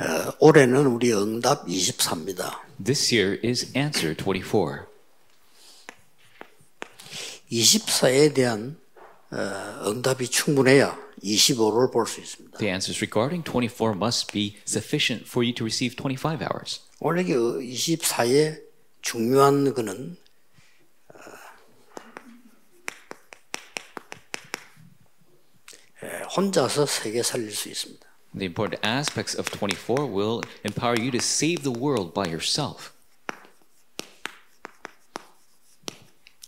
어, 올해는 우리 응답 24입니다. This year is answer 24. 24에 대한 어, 응답이 충분해야 25를 볼 수 있습니다. The answers regarding 24 must be sufficient for you to receive 25 hours. 원래 24의 중요한 거는 어, 에, 혼자서 세계 살릴 수 있습니다. The important aspects of 24 will empower you to save the world by yourself.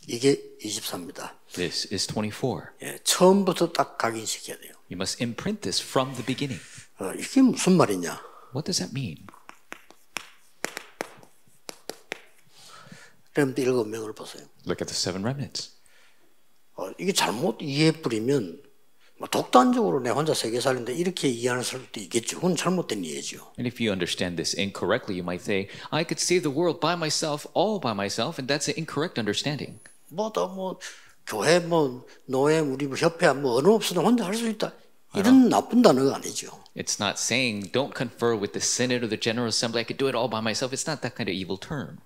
이게 24입니다. This is 24. 예, 처음부터 딱 각인시켜야 돼요. You must imprint this from the beginning. 어, 이게 무슨 말이냐? What does that mean? 렘드 일곱 명을 보세요. Look at the seven remnants. 어, 이게 잘못 이해해 버리면 뭐 독단적으로 내 혼자 세계 살린다 이렇게 이해하는 사람도 있겠죠. 그건 잘못된 이해죠. And if you understand this incorrectly, you might say, I could save the world by myself, all by myself, and that's an incorrect understanding. 뭐다 뭐 교회 뭐 노예 우리 뭐 협회 뭐 어느 없어도 혼자 할 수 있다. 이런 나쁜 단어가 아니죠. It's not saying don't confer with the Senate or the General Assembly, I could do it all by myself. It's not that kind of evil term.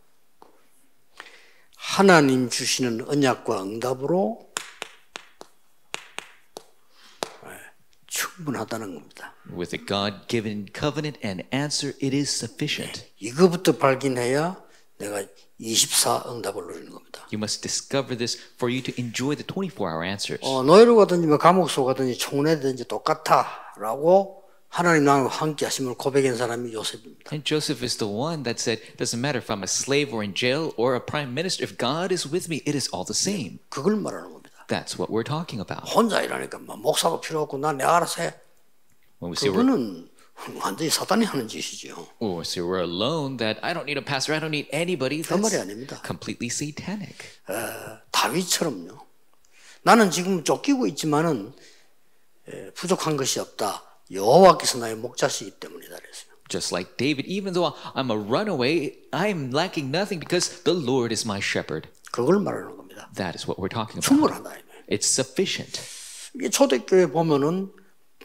하나님 주시는 언약과 응답으로 충분하다는 겁니다. With a God given covenant and answer, it is sufficient. 이거부터 발견해야 내가 24 응답을 누리는 겁니다. You must discover this for you to enjoy the 24 hour answers. 어, 노예로 가든지 뭐 감옥소 가든지 총내든지 똑같아라고 하나님 나와 함께 하심을 고백한 사람이 요셉입니다. And Joseph is the one that said, doesn't matter if I'm a slave or in jail or a prime minister, if God is with me, it is all the same. 그걸 말하는 겁니다. That's what we're talking about. 혼자 일하니까 뭐 목사도 필요 없고 난 내가 알아서 해. When we say we're, 그거는 완전히 사단이 하는 짓이죠. or say we're alone, that I don't need a pastor, I don't need anybody, 그 말이 that's 아닙니다. completely satanic. 다윗처럼요. 나는 지금 쫓기고 있지만은 에, 부족한 것이 없다. 여호와께서 나의 목자시기 때문이다 그랬어요. Just like David, even though I'm a runaway, I'm lacking nothing because the Lord is my shepherd. 그걸 말하는 겁니다. That is what we're talking about. 충분하다. 이거예요. It's sufficient. 이게 초대교회 보면은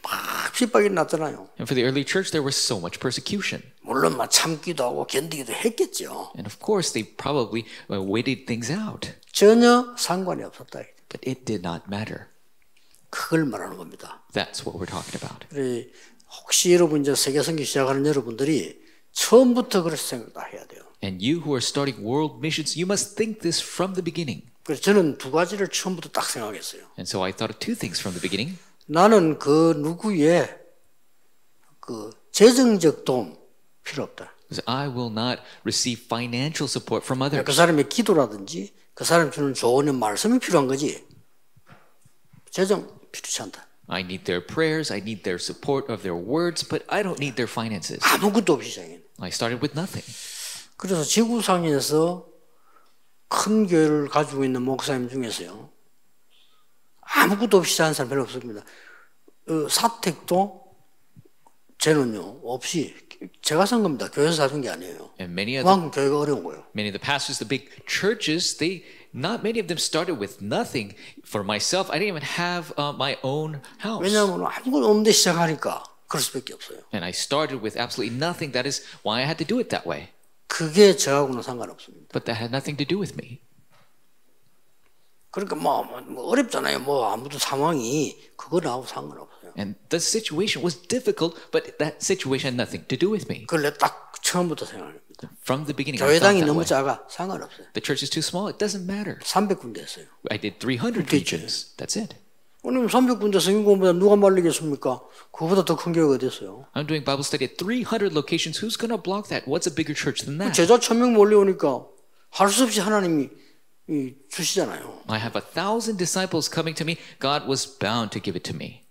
막 핍박이 났잖아요. And for the early church, there was so much persecution. 물론 막 참기도 하고 견디기도 했겠죠. And of course, they probably uh, waited things out. 전혀 상관이 없었다. But it did not matter. 그걸 말하는 겁니다. That's what we're talking about. 그래, 혹시 여러분 이제 세계선교 시작하는 여러분들이 처음부터 그렇게 생각해야 돼요. And you who are starting world missions, you must think this from the beginning. 그래서 저는 두 가지를 처음부터 딱 생각했어요. And so I thought of two things from the beginning. 나는 그 누구의 그 재정적 도움 필요 없다. I will not receive financial support from others. 그 사람의 기도라든지 그 사람 주는 조언의 말씀이 필요한 거지. 재정 필요치 않다. I need their prayers, I need their support of their words, but I don't need their finances. 아무것도 없이 시작해. I started with nothing. 그래서 지구상에서 큰 교회를 가지고 있는 목사님 중에서요. 아무것도 없이 시작한 사람 별로 없습니다. 어, 사택도 쟤는요 없이 제가 산 겁니다. 교회에서 사준 게 아니에요. 그만큼 교회가 어려운 거예요. many of the pastors, the big churches, they not many of them started with nothing. For myself, I didn't even have uh, my own house. 왜냐하면 아무것도 없는데 시작하니까 그럴 수밖에 없어요. And I started with absolutely nothing. That is why I had to do it that way. 그게 저하고는 상관없습니다. But that had nothing to do with me. 그러니까 뭐, 뭐, 뭐 어렵잖아요. 뭐 아무도 상황이 그거하고 상관없어요. And the situation was difficult, but that situation had nothing to do with me. 그걸 내가 딱 처음부터 생각합니다. From the beginning, I thought 교회당이 that 너무 way. 작아 상관없어요. The church is too small. It doesn't matter. 300군데 했어요. I did 300 regions. That's it. 오늘 300군데 성경 공부다 누가 말리겠습니까? 그거보다 더 큰 교회가 어디 있어요? I'm doing Bible study at 300 locations. Who's going to block that? What's a bigger church than that? 제자 천명 몰려오니까 할 수 없이 하나님이 이, 주시잖아요. I have a thousand disciples coming to me. God was bound to give it to me.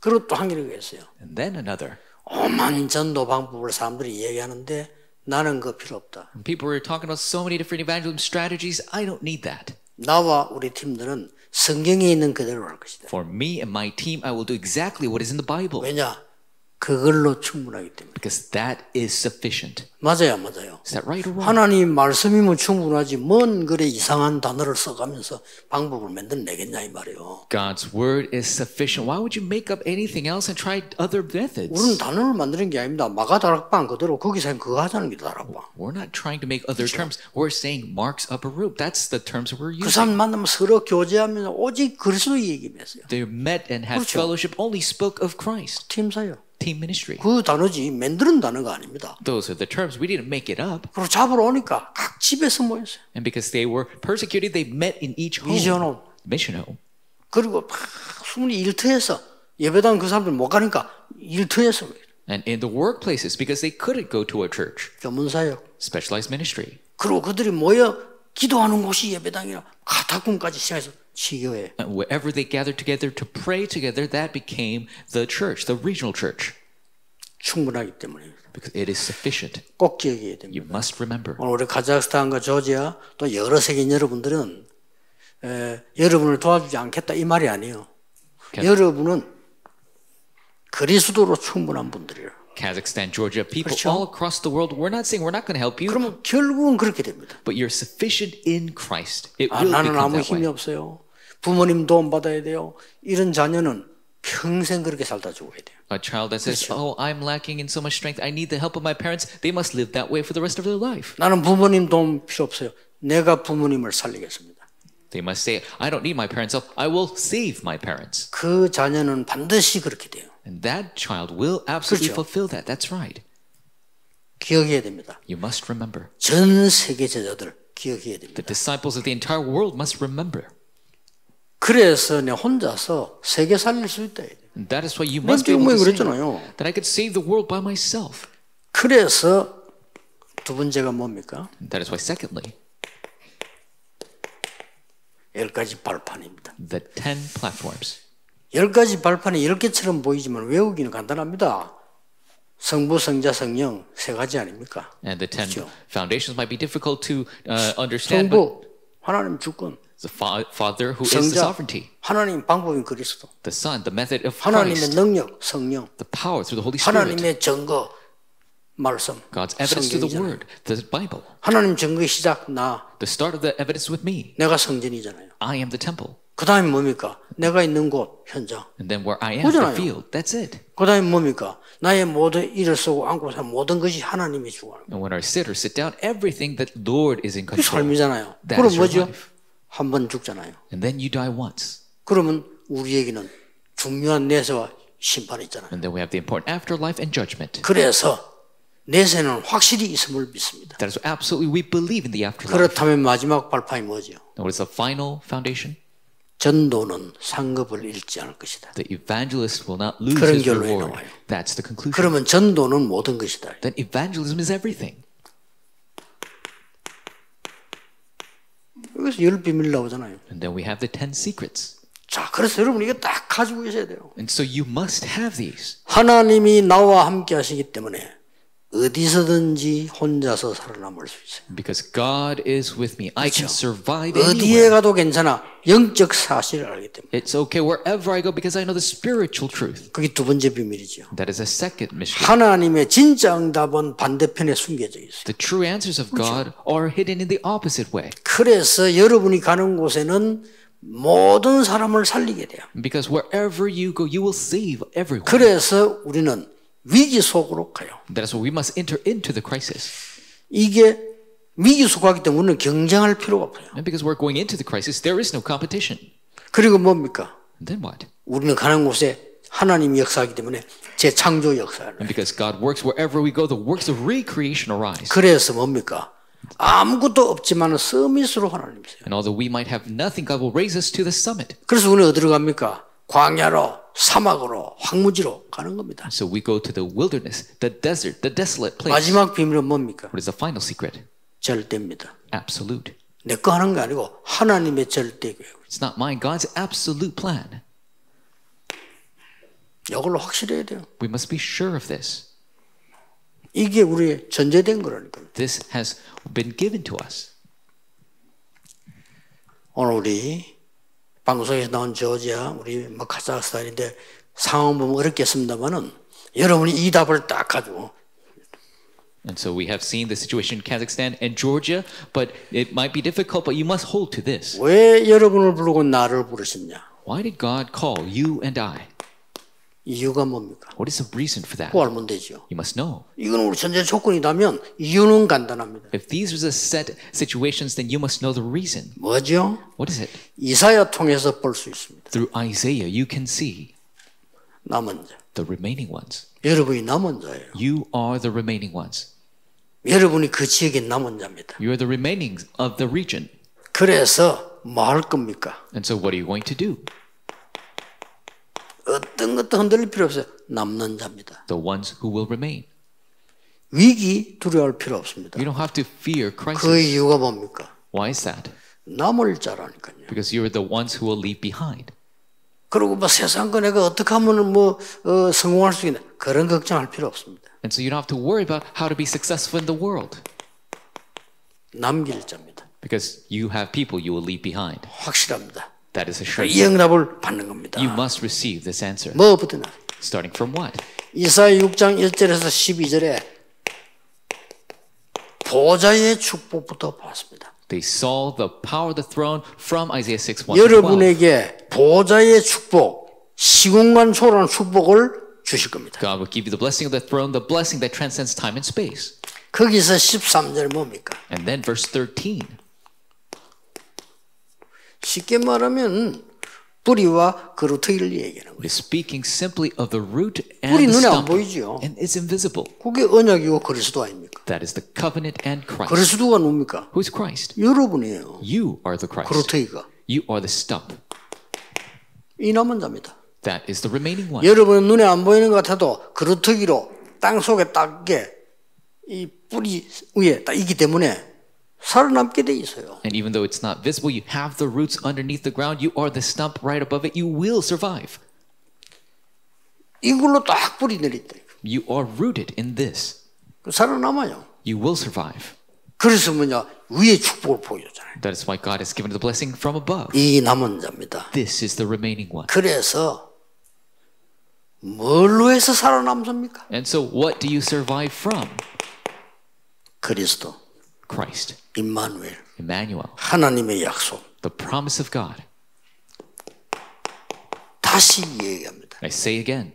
그리고 또한 개가 있어요. And then another. 오만 전도 방법을 사람들이 얘기하는데 나는 그거 필요 없다. People were talking about so many different evangelism strategies. I don't need that. 나와 우리 팀들은 성경에 있는 그대로 할 것이다. For me and my team, I will do exactly what is in the Bible. 왜냐? 그걸로 충분하기 때문에. because that is sufficient. 맞아요, 맞아요. Is that right or wrong? 하나님 말씀이면 충분하지 뭔 그래 이상한 단어를 써가면서 방법을 만들어내겠냐 이 말이에요. God's word is sufficient. Why would you make up anything else and try other methods? 우리는 단어를 만드는 게 아닙니다. 마가 다락방 그대로 거기서 그거 하자는 게 다락방. We're not trying to make other terms. We're saying Mark's upper room. That's the terms we're 그 using. 사람 만나면 서로 교제하면서 오직 그리스도 얘기했어요. They met and had 그렇죠. fellowship, only spoke of Christ. 팀 사요. Team ministry. 그 단어지 만드는 단어가 아닙니다. Those are the terms. We didn't make it up. 그리고 잡으러 오니까 각 집에서 모였어요. And because they were persecuted, they met in each home. 미션 홈. Mission home. 그리고 막 숨이 일터에서 예배당 그 사람들 못 가니까 일터에서 And in the workplaces, because they couldn't go to a church. 전문사역. Specialized ministry. 그리고 그들이 모여 기도하는 곳이 예배당이라 가타꿈까지 시작해서 치교회. And wherever they gathered together to pray together, that became the church, the regional church. 충분하기 때문에 Because it is sufficient. 꼭 기억해야 됩니다. You must remember. 오늘 우리 카자흐스탄과 조지아 또 여러 세계인 여러분들은 에, 여러분을 도와주지 않겠다 이 말이 아니에요. Okay. 여러분은 그리스도로 충분한 분들이에요. Kazakhstan, Georgia, people 그렇죠. all across the world. We're not saying we're not going to help you, 그러면 결국은 그렇게 됩니다. but you're sufficient in Christ. It 아, will 나는 become 아무 that 힘이 way. 없어요. 부모님 도움 받아야 돼요. 이런 자녀는 평생 그렇게 살다 죽어야 돼요. A child that says, 그렇죠. "Oh, I'm lacking in so much strength. I need the help of my parents." They must live that way for the rest of their life. 나는 부모님 도움 필요 없어요. 내가 부모님을 살리겠습니다. They must say, "I don't need my parents' help. I will save my parents." 그 자녀는 반드시 그렇게 돼요. And that child will absolutely 그렇죠. fulfill that. That's right. 기억해야 됩니다. You must remember. 전 세계 제자들 기억해야 됩니다. The disciples of the entire world must remember. 그래서 내 혼자서 세계 살릴 수 있다. And that is why you 맨 must be able 처음에 to say 그랬잖아요. that I could save the world by myself. 그래서 두 번째가 뭡니까? And that is why, secondly, 열 가지 발판입니다. the 10 platforms. 열 가지 발판이 열 개처럼 보이지만 외우기는 간단합니다. 성부, 성자, 성령 세 가지 아닙니까? And the 10 그렇죠. foundations might be difficult to uh, understand, 성부 하나님 주권, the fa- Father who is the 성자 sovereignty, 하나님 방법인 그리스도, the Son, the method of 하나님의 Christ, 능력 성령, the power through the Holy Spirit, 하나님의 증거 말씀, God's evidence through the. Word, the Bible, 하나님 증거의 시작 나, the start of the evidence with me. 내가 성전이잖아요. I am the temple. 그 다음에 뭡니까? 내가 있는 곳 현장. And then where I am, the field. That's it. 그 다음에 뭡니까? 나의 모든 일을 쓰고 안고 산 모든 것이 하나님이 주관하는 And when I sit or sit down, everything that Lord is in 그 control. 삶이잖아요. 그럼 뭐죠? 한 번 죽잖아요. And then you die once. 그러면 우리에게는 중요한 내세와 심판이 있잖아요. And then we have the important afterlife and judgment. 그래서 내세는 확실히 있음을 믿습니다. That is absolutely, we believe in the afterlife. 그렇다면 마지막 발판이 뭐죠? And what is the final foundation? 전도는 상급을 잃지 않을 것이다. The evangelist will not lose 그런 his 결론이 reward. 나와요. That's the conclusion. 그러면 전도는 모든 것이다. Then evangelism is everything. 여기서 열 비밀 나오잖아요. And then we have the 10 secrets. 자, 그래서 여러분 이거 딱 가지고 계셔야 돼요. And so you must have these. 하나님이 나와 함께 하시기 때문에 어디서든지 혼자서 살아남을 수 있어요. Because God is with me. I can survive 어디에 anywhere. 가도 괜찮아. 영적 사실을 알기 때문에. It's okay wherever I go because I know the spiritual truth. 그게 두 번째 비밀이죠. That is a second mystery. 하나님의 진짜 응답은 반대편에 숨겨져 있어요. The true answers of God are hidden in the opposite way. 그래서 여러분이 가는 곳에는 모든 사람을 살리게 돼요. Because wherever you go, you will save everyone. 그래서 우리는 위기 속으로 가요. That is why we must enter into the crisis. 이게 위기 가기 때문에 우리는 경쟁할 필요가 없어요. And because we're going into the crisis, there is no competition. 그리고 뭡니까? And then what? 우리는 가는 곳에 하나님이 역사하기 때문에 재창조 역사를. And because God works wherever we go, the works of recreation arise. 그래서 뭡니까? 아무것도 없지만 서밋으로 하나님이세요. And although we might have nothing, God will raise us to the summit. 그래서 우리는 어디로 갑니까? 광야로, 사막으로, 황무지로 가는 겁니다. So we go to the wilderness, the desert, the desolate place. 마지막 비밀은 뭡니까? What is the final secret? 절대입니다. Absolute. 내거 하는 게 아니고 하나님의 절대 계획. It's not mine, God's absolute plan. 이걸로 확실해야 돼요. We must be sure of this. 이게 우리의 전제된 거라니까. This has been given to us. 오늘 우리 방송에서 나온 저지아 우리 뭐 카자흐스탄인데 상황 보면 어렵겠습니다만은 여러분이 이 답을 딱 가지고 And so we have seen the situation in Kazakhstan and Georgia, but it might be difficult, but you must hold to this. 왜 여러분을 부르고 나를 부르셨냐? Why did God call you and I? 이유가 뭡니까? What is the reason for that? 그거 알면 되죠. You must know. 이건 우리 전제 조건이라면 이유는 간단합니다. If these are the set situations, then you must know the reason. 뭐죠? What is it? 이사야 통해서 볼 수 있습니다. Through Isaiah, you can see 남은 자. the remaining ones. 여러분이 남은 자예요. You are the remaining ones. 여러분이 그 지역의 남은 자입니다. You are the remaining of the region. 그래서 뭐 할 겁니까? And so, what are you going to do? 어떤 것도 흔들릴 필요 없어요. 남는 자입니다. The ones who will remain. 위기 두려워할 필요 없습니다. You don't have to fear 그 crisis. 이유가 뭡니까? Why is that? 남을 자라니까요. Because you are the ones who will leave behind. 그리고 뭐 세상 거 내가 어떻게 하면 뭐 어, 성공할 수 있나 그런 걱정할 필요 없습니다. And so you don't have to worry about how to be successful in the world. 남길 자입니다. Because you have people you will leave behind. 확실합니다. That is a sure. 이 응답을 받는 겁니다. You must receive this answer. 뭐부터 나? Starting from what? 이사야 6장 1절에서 12절에 보좌의 축복부터 봤습니다. They saw the power of the throne from Isaiah 6 1 12. 여러분에게 보좌의 축복, 시공간 초월한 축복을 주실 겁니다. God will give you the blessing of the throne, the blessing that transcends time and space. 거기서 13절 뭡니까? And then verse 13. 쉽게 말하면 뿌리와 그루터기를 얘기하는 거예요. Speaking simply of the root 뿌리 and the 눈에 안 stump. 보이지요. And it's invisible. 그게 언약이고 그리스도 아닙니까? That is the covenant and Christ. 그리스도가 누굽니까? Who is Christ? 여러분이에요. You are the Christ. 그루터기가. You are the stump. 이 남은 자입니다. That is the remaining one. 여러분은 눈에 안 보이는 것 같아도 그루터기로 땅 속에 딱게 이 뿌리 위에 딱 있기 때문에 살아남게 돼 있어요. And even though it's not visible, you have the roots underneath the ground. You are the stump right above it. You will survive. 이걸로 딱 뿌리 내리다. You are rooted in this. 살아남아요. You will survive. 그래서 뭐냐 위에 축복을 보여주잖아요. That is why God has given the blessing from above. 이 남은 자입니다. This is the remaining one. 그래서 뭘로 해서 살아남습니까? And so, what do you survive from? 그리스도, Christ, 임마누엘, Emmanuel, 하나님의 약속. the promise of God. 다시 얘기합니다. I say again,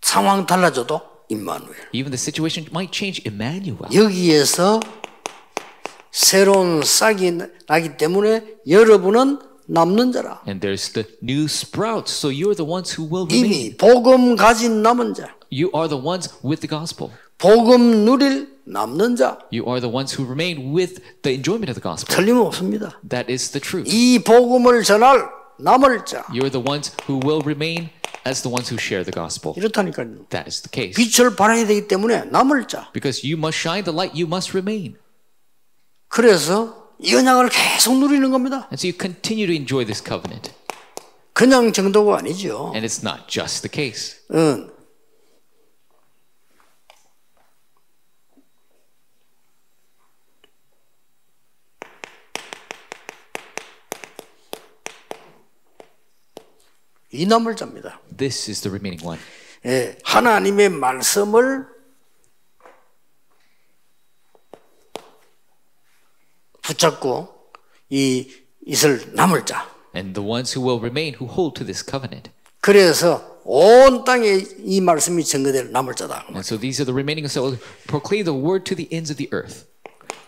상황 달라져도 임마누엘. even the situation might change, Emmanuel. 여기에서 새로운 싹이 나기 때문에 여러분은 남는 자라. And there's the new sprouts. So you're the ones who will remain. 이미 복음 가진 남은 자, You are the ones with the gospel. 복음 누릴 남는 자 You are the ones who remain with the enjoyment of the gospel. 틀림없습니다. That is the truth. 이 복음을 전할 남을 자 You're the ones who will remain as the ones who share the gospel. 이렇다니까요. That is the case. 빛을 발해야 되기 때문에 남을 자. Because you must shine the light, you must remain. 그래서 이 언약을 계속 누리는 겁니다. And so you continue to enjoy this covenant. 그냥 정도가 아니죠. And it's not just the case. 응. 이 남을 잡니다. This is the remaining one. 예, 하나님의 말씀을 붙잡고 이 있을 남을 자. And the ones who will remain who hold to this covenant. 그래서 온 땅에 이 말씀이 증거될 남을 자다. And so these are the remaining. So proclaim the word to the ends of the earth.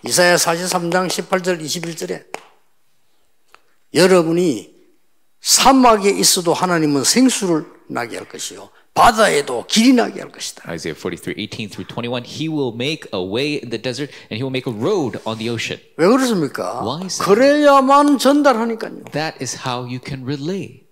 이사야 43장 18절 21절에 여러분이 사막에 있어도 하나님은 생수를 나게 할 것이요 바다에도 길이 나게 할 것이다. Isaiah 43, 18 through 21. He will make a way in the desert and he will make a road on the ocean. 왜 그렇습니까? Why is? 그래야만 전달하니까요. That is how you can relay.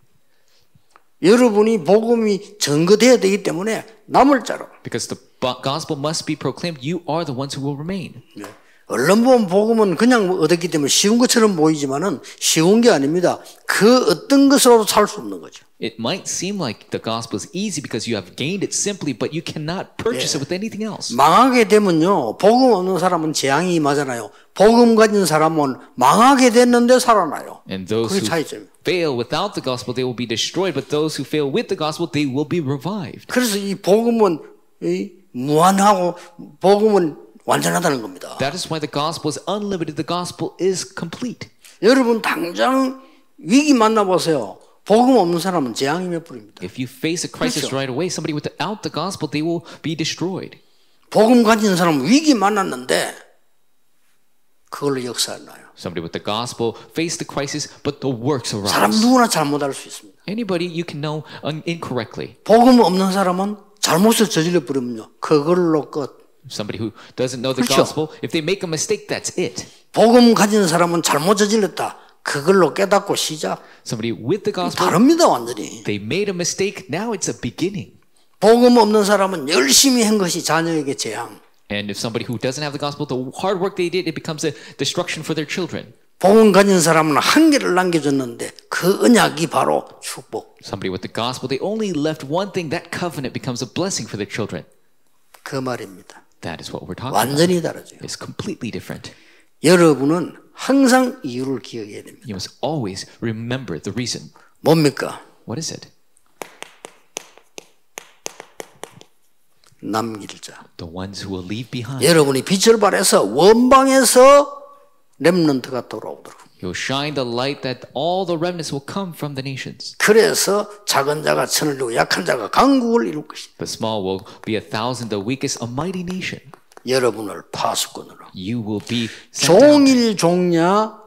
여러분이 복음이 증거돼야 되기 때문에 남을 자로 Because the gospel must be proclaimed. You are the ones who will remain. 네. 언론 보면 복음은 그냥 얻었기 때문에 쉬운 것처럼 보이지만은 쉬운 게 아닙니다. 그 어떤 것으로도 살 수 없는 거죠. It might seem like the gospel is easy because you have gained it simply, but you cannot purchase it with anything else. 망하게 되면요, 복음 없는 사람은 재앙이 임하잖아요. 복음 가진 사람은 망하게 됐는데 살아나요. And those 그게 who 차이점이에요. fail without the gospel, they will be destroyed. But those who fail with the gospel, they will be revived. 그래서 이 복음은 이 무한하고 복음은 완전하다는 겁니다. That is why the gospel is unlimited. The gospel is complete. 여러분 당장 위기 만나 보세요. 복음 없는 사람은 재앙이 몇 뿌립니다. If you face a crisis 그렇죠. right away, somebody without the gospel, they will be destroyed. 복음 가진 사람은 위기 만났는데 그걸로 역사하나요? Somebody with the gospel faced the crisis, but the works 사람 arise. 누구나 잘못할 수 있습니다. Anybody you can know incorrectly. 복음 없는 사람은 잘못을 저질러 버리면요. 그걸로 끝. Somebody who doesn't know the 그렇죠. gospel, if they make a mistake, that's it. 복음 가진 사람은 잘못 저질렀다. 그걸로 깨닫고 시작. Somebody with the gospel, 다릅니다, 완전히. they made a mistake, now it's a beginning. 복음 없는 사람은 열심히 한 것이 자녀에게 재앙. And if somebody who doesn't have the gospel, the hard work they did, it becomes a destruction for their children. 복음 가진 사람은 한계를 남겨줬는데 그 언약이 바로 축복. Somebody with the gospel, they only left one thing, that covenant becomes a blessing for their children. 그 말입니다. That is what we're talking about. 완전히 다르죠. It's completely different. 여러분은 항상 이유를 기억해야 됩니다. You must always remember the reason. 뭡니까? What is it? 남길 자. The ones who will leave behind. 여러분이 빛을 발해서 원방에서 렘넌트가 돌아오도록. You'll shine the light that all the remnants will come from the nations. 그래서 작은 자가 천을 이루고 약한 자가 강국을 이룰 것이다. The small will be a thousand, the weakest a mighty nation. 여러분을 파수꾼으로 You will be sent out. 종일 종냐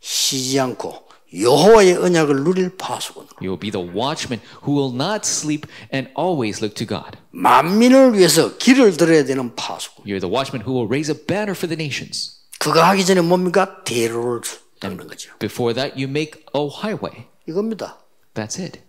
쉬지 않고 여호와의 언약을 누릴 파수꾼으로 You will be the watchman who will not sleep and always look to God. 만민을 위해서 길을 들어야 되는 파수꾼. You're the watchman who will raise a banner for the nations. 그거 하기 전에 뭡니까? 대로를 닦는 거죠. Before that, you make a highway. 이겁니다. That's it.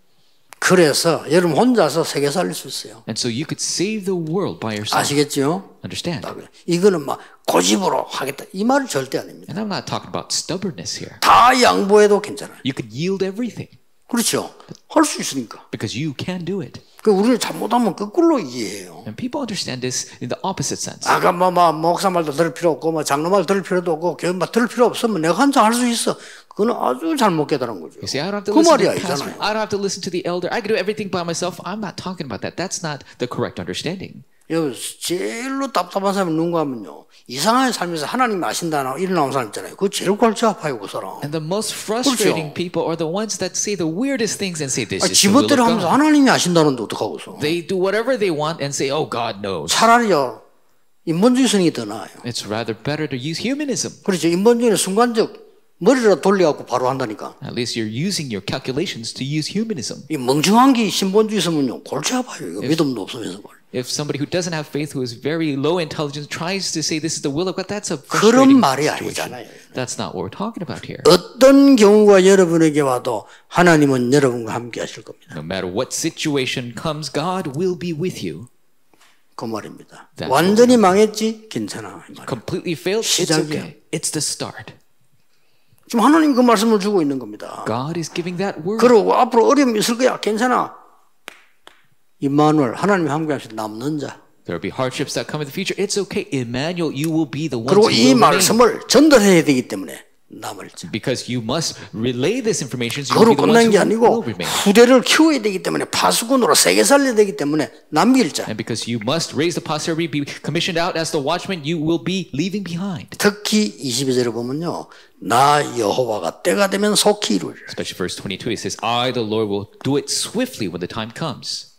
그래서 여러분 혼자서 세계 살릴 수 있어요. And so you could save the world by yourself. 아시겠죠? Understand? 이거는 막 고집으로 하겠다 이 말은 절대 아닙니다. And I'm not talking about stubbornness here. 다 양보해도 괜찮아요. You could yield everything 그렇죠? 할 수 있으니까. because you can do it. 그 우리는 잘못하면 거꾸로 이해해요. And people understand this in the opposite sense. 아까 뭐, 뭐 목사 말도 들을 필요 없고 뭐 장로 말 들을 필요도 없고 교회 말 들을 필요 없으면 내가 혼자 할 수 있어. 그거는 아주 잘못 깨달은 거죠. You say, I don't have to 그 listen 말이 to the pastor. I don't have to listen to the elder. I can do everything by myself. I'm not talking about that. That's not the correct understanding. 여기 제일로 답답한 사람이 누군가 하면요. 이상하게 살면서 하나님 아신다나 일어나온 사람 있잖아요. 그거 제일 골치 아파요, 그 사람. And the most frustrating 그렇죠. people are the ones that say the weirdest things and say this 아, is the will of 지멋대로 하면서 God. 하나님이 아신다는데 어떡하고서. They do whatever they want and say, oh, God knows. 차라리요, 인본주의성이 더 나아요. It's rather better to use humanism. 그렇죠. 인본주의는 순간적 머리를 돌려갖고 바로 한다니까. At least you're using your calculations to use humanism. 이 멍청한 게 신본주의 있으면요, 골치 아파요. 이거 믿음도 없으면서 말. If somebody who doesn't have faith, who is very low intelligence, tries to say this is the will of God, that's a 그런 frustrating 말이 situation. 아니잖아요. That's not what we're talking about here. 어떤 경우가 여러분에게 와도 하나님은 여러분과 함께 하실 겁니다. No matter what situation comes, God will be with you. 그 말입니다. That's 완전히 망했지? 괜찮아. 이 말. Completely failed, it's 시작이야. okay. It's the start. 지금 하나님 그 말씀을 주고 있는 겁니다. God is giving that word. 그리고 앞으로 어려움이 있을 거야. 괜찮아. 임마누엘 하나님이 함께 하실 남는 자. There will be hardships that come in the future. It's okay. Emmanuel, you will be the ones 그리고 who 이 will remain. 말씀을 전달해야 되기 때문에 남을 자. Because you must relay this information so you'll 그로 be the ones 끝난 게 who 아니고 will remain. 후대를 키워야 되기 때문에 파수꾼으로 세계 살려야 되기 때문에 남길 자. And because you must raise the posterity, be commissioned out as the watchman, you will be leaving behind. 특히 22절에 보면요. 나 여호와가 때가 되면 속히 이루리라. Especially verse 22, it says, I, the Lord, will do it swiftly when the time comes.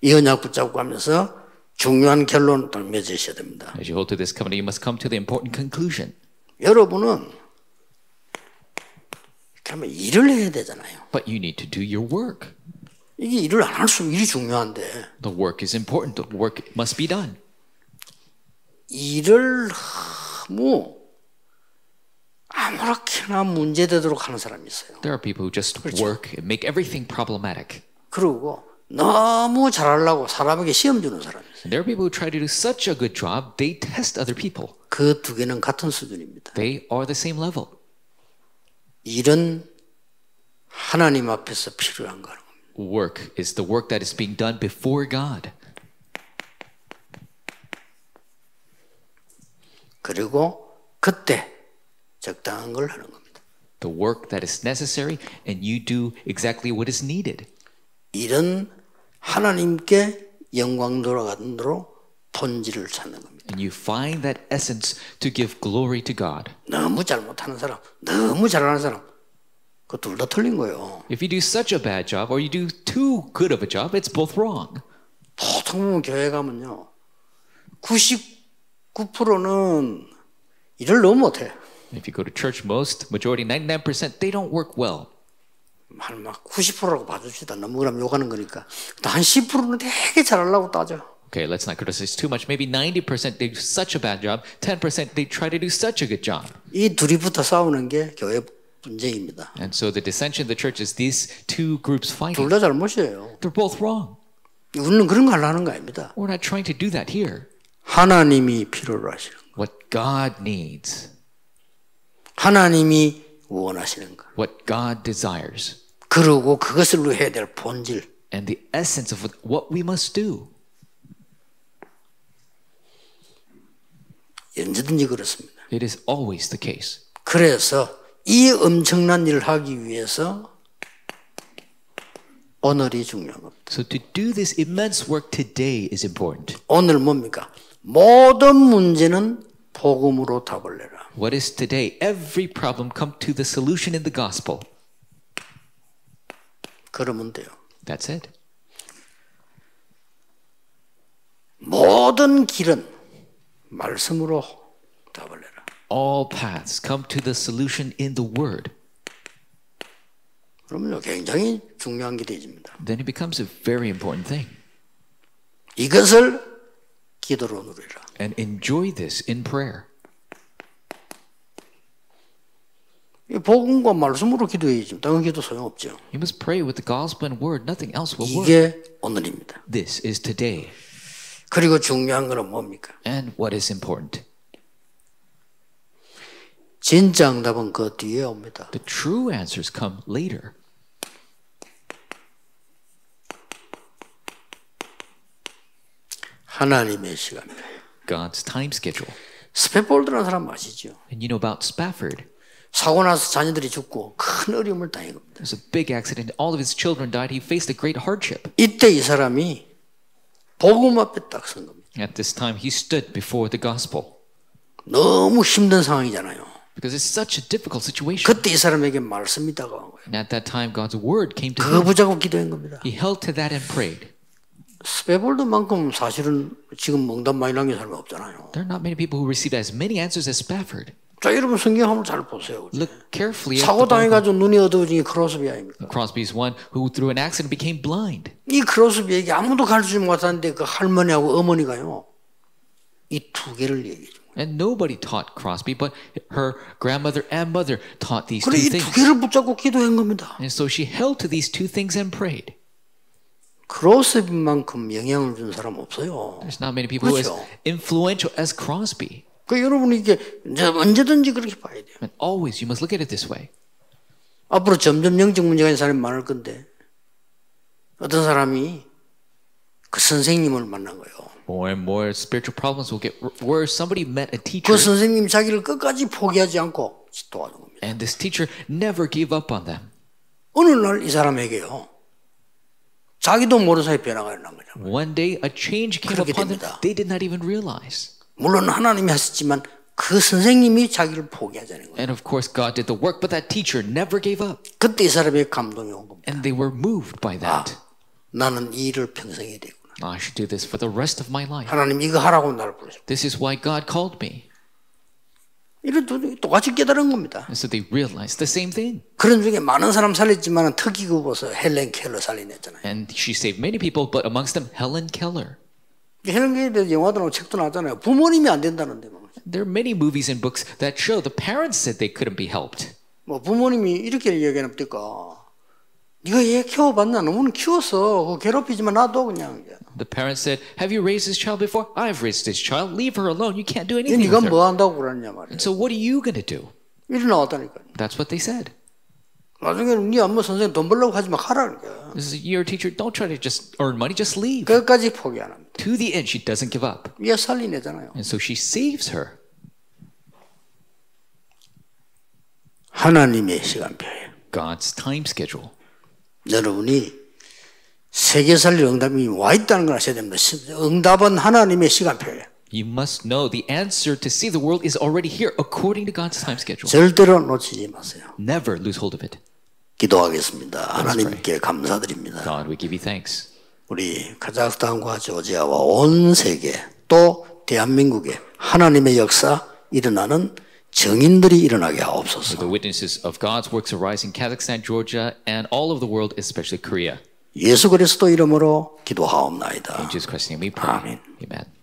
이 언약 붙잡고 가면서 중요한 결론을 맺으셔야 됩니다. As you hold to this covenant, you must come to the important conclusion. 여러분은 그러면 일을 해야 되잖아요. But you need to do your work. 이게 일을 안 할 수 일이 중요한데 The work is important. The work must be done. 일을 너무 아무렇게나 문제되도록 하는 사람이 있어요. There are people who just work and make everything problematic. 그리고 너무 잘하려고 사람에게 시험 주는 사람이 있어요. There are people who try to do such a good job, they test other people. 그 두 개는 같은 수준입니다. They are the same level. 일은 하나님 앞에서 필요한 거는. Work is the work that is being done before God. 그리고 그때 적당한 걸 하는 겁니다. The work that is necessary, and you do exactly what is needed. 일은 하나님께 영광 돌아가는 대로 본질을 찾는 겁니다. And you find that essence to give glory to God. 너무 잘못하는 사람, 너무 잘하는 사람, 그둘다 틀린 거예요. If you do such a bad job or you do too good of a job, it's both wrong. 보통 보면 교회 가면요, 99%는 일을 너무 못해. If you go to church, most, majority, 99%, they don't work well. 한막 90%라고 봐줍시다. 너무 그러면 욕하는 거니까. 한 10%는 되게 잘하려고 따져. Okay, let's not criticize too much. Maybe 90% they do such a bad job, 10% they try to do such a good job. 이 둘이 붙어 싸우는 게 교회 분쟁입니다. And so the dissension in the church is these two groups 둘 fighting. 다 잘못이에요. They're both wrong. 우리는 그런 거 하려는 거 아닙니다. We're not trying to do that here. 하나님이 필요로 하시는 거. What God needs, 하나님이 원하시는 거. what God desires, 그리고 그것을 해야 될 본질. and the essence of what we must do. 언제든지 그렇습니다. It is always the case. 그래서 이 엄청난 일을 하기 위해서 오늘이 중요한 겁니다. So to do this immense work today is important. 오늘 뭡니까? 모든 문제는 복음으로 답을 내라. What is today? Every problem come to the solution in the gospel. 그러면 돼요. That's it. 모든 길은 말씀으로 답을 내라. All paths come to the solution in the word. 그러면요, 굉장히 중요한 게 되집니다. Then it becomes a very important thing. 이것을 기도로 누리라. And enjoy this in prayer. 복음과 말씀으로 기도해야지. 다른 기도 소용없죠. You must pray with the gospel and word. Nothing else will work. 이게 오늘입니다. This is today. 그리고 중요한 거는 뭡니까? And what is important? 진짜 응답은 그 뒤에 옵니다. The true answers come later. 하나님의 시간입니다. God's time schedule. 스페폴드라는 사람 아시죠? And you know about Spafford. 사고 나서 자녀들이 죽고 큰 어려움을 당한 겁니다. There's a big accident. All of his children died. He faced a great hardship. 이때 이 사람이 복음 앞에 딱 선 겁니다. At this time, he stood before the gospel 너무 힘든 상황이잖아요. because it's such a difficult situation. 그때 이 사람에게 말씀이 다가온 거예요. And at that time, God's word came to 그거 him. 보자고 기도한 겁니다. He held to that and prayed. 스페볼드만큼 사실은 지금 응답 많이 남긴 사람이 없잖아요. There are not many people who received as many answers as Spafford. 자, 여러분 성경 한번 잘 보세요. Look carefully 사고. 당해가지고 눈이 어두워진 게 크로스비 아닙니까? Crosby is one who, through an accident, became blind. 이 크로스비에게 아무도 가르치지 못하는데 그 할머니하고 어머니가요. 이 두 개를 얘기해. And nobody taught Crosby, but her grandmother and mother taught these 그래 two 이두 things. 개를 붙잡고 기도한 겁니다. And so she held to these two things and prayed. 크로스비만큼 영향을 준 사람 없어요. There's not many people who are as 그렇죠. influential as Crosby. 그 여러분 이게 언제든지 그렇게 봐야 돼요. And always, you must look at it this way. 앞으로 점점 영적 문제가 있는 사람이 많을 건데 어떤 사람이 그 선생님을 만난 거예요. More and more spiritual problems will get worse. Somebody met a teacher, 그 선생님 자기를 끝까지 포기하지 않고 도와준 겁니다. and this teacher never gave up on them. 어느 날 이 사람에게요. 자기도 모르는 사이에 변화가 일어난 거죠. One day, a change came upon them they did not even realize. 물론 하나님이 하셨지만 그 선생님이 자기를 포기하자는 거예요. And of course, God did the work, but that teacher never gave up. 그때 이 사람의 감동이 온 겁니다. And they were moved by that. 나는 이 일을 평생 해야 되구나. I should do this for the rest of my life. 하나님 이거 하라고 나를 부르셨 This is why God called me. 이런 똑같이 깨달은 겁니다. And so they realized the same thing. 그런 중에 많은 사람 살렸지만 특히 그곳서 헬렌 켈러 살려냈잖아요. And she saved many people, but amongst them, Helen Keller. 헬렌 대해서 영화도 나오고 책도 나왔잖아요. 부모님이 안 된다는데 뭐. There are many movies and books that show the parents said they couldn't be helped. 뭐 부모님이 이렇게 얘기하니까 네가 얘 키워봤나? 너무는 키웠어. 그거 괴롭히지만 놔둬 그냥. The parent said, Have you raised this child before? I've raised this child. Leave her alone. You can't do anything 네가. 뭐 한다고 그러냐 말이야. So what are you going to do? 이리 나왔다니까. That's what they said. 나중에는 네 엄마 선생님 돈 벌려고 하지 마 하라는 거야. This is your teacher. Don't try to just earn money. Just leave. 끝까지 포기 안 합니다. To the end, she doesn't give up. 얘 살리내잖아요. And so she saves her. 하나님의 시간표예요. God's time schedule. 여러분이 세계 살릴 응답이 와 있다는 걸 아셔야 됩니다. 응답은 하나님의 시간표예요. You must know the answer to see the world is already here according to God's time schedule. 절대로 놓치지 마세요. Never lose hold of it. 기도하겠습니다. 하나님께 감사드립니다. God, we give you thanks. 우리 카자흐스탄과 조지아와 온 세계 또 대한민국에 하나님의 역사 일어나는 정인들이 일어나게 하옵소서. The witnesses of God's works arise in Kazakhstan, Georgia, and all of the world, especially Korea. 예수 그리스도 이름으로 기도하옵나이다. In Jesus Christ's name we pray. Amen. Amen.